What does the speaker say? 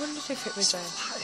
wondered if it was a